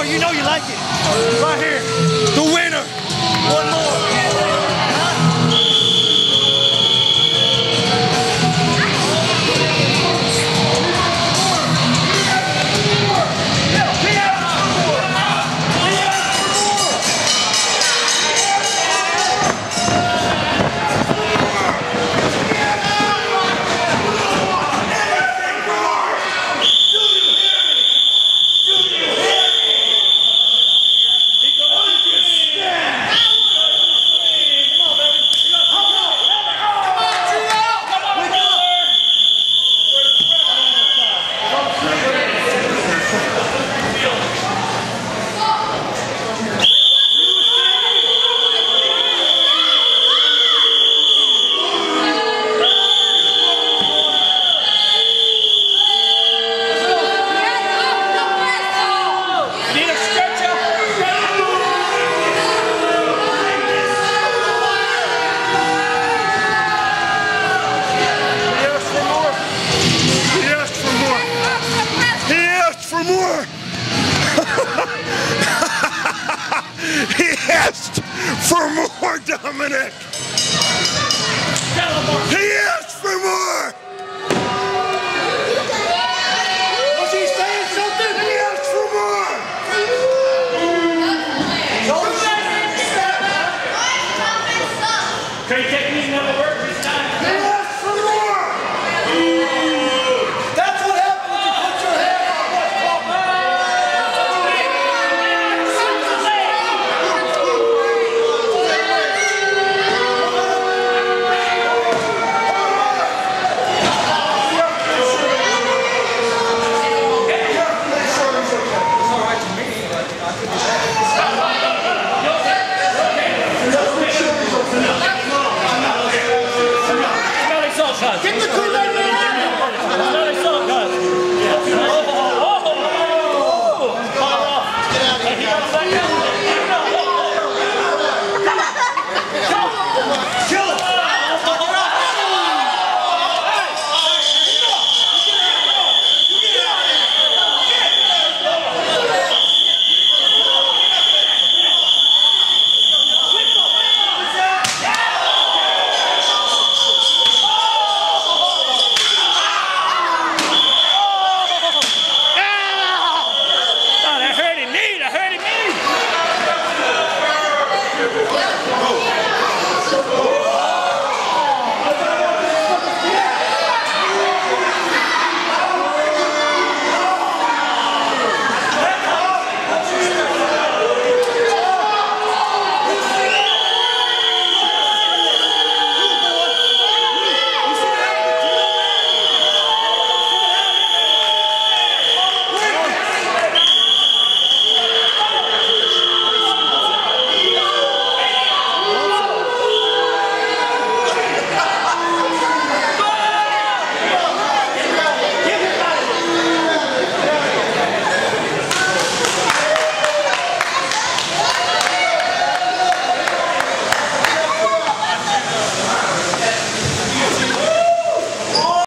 More. You know you like it. Right here. The winner. One more. Asked for more, Dominic. He asked for more. Was he saying something? He asked for more. Can you take me another word?